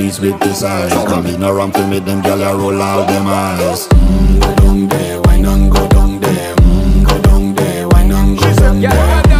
These with this eyes Coming around to meet them girl I roll out them eyes. Mm, go down there, why none go down there? Mm, go down there, why none go down there?